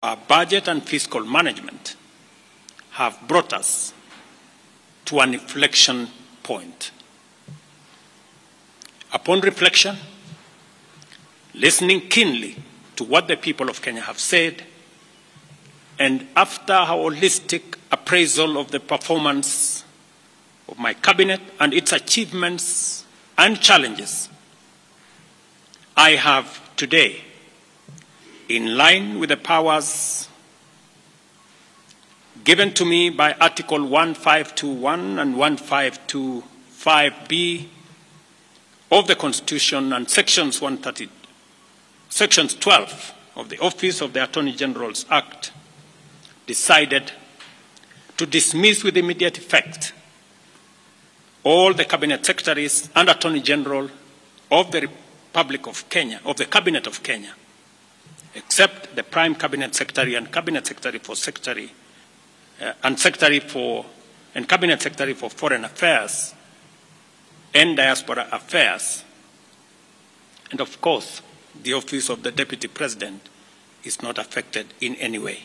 Our budget and fiscal management have brought us to an inflection point. Upon reflection, listening keenly to what the people of Kenya have said, and after a holistic appraisal of the performance of my cabinet and its achievements and challenges, I have today, in line with the powers given to me by Article 1521 and 1525b of the Constitution and Sections 130, Sections 12 of the Office of the Attorney General's Act, decided to dismiss with immediate effect all the cabinet secretaries and attorney general of the Republic of Kenya, of the Cabinet of Kenya, except the Prime Cabinet Secretary and Cabinet Secretary for Secretary uh, and Secretary for and Cabinet Secretary for Foreign Affairs and Diaspora Affairs. And of course, the office of the Deputy President is not affected in any way.